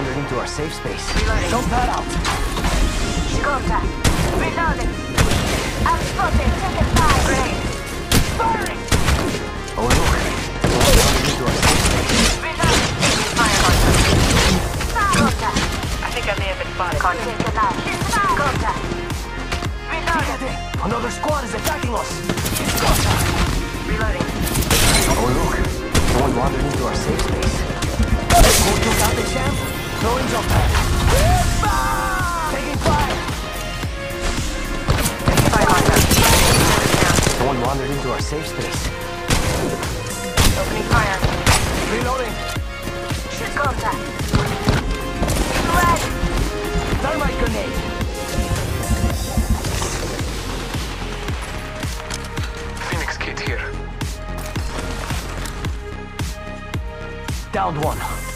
wandered into our safe space. Reloading. Don't pad out. Contact. Reloading. I'm spotted. Taking fire. Grenade. Firing. Oh look. Wandered into our safe space. Reloading. Fire contact. Contact. I think I may have been spotted. Contact alive. Contact. Reloading. Another squad is attacking us. Reloading. Oh look. Someone wandered into our safe space. Safe space. Opening fire. Reloading. Shoot contact. Red. Thermite grenade. Phoenix kit here. Downed one.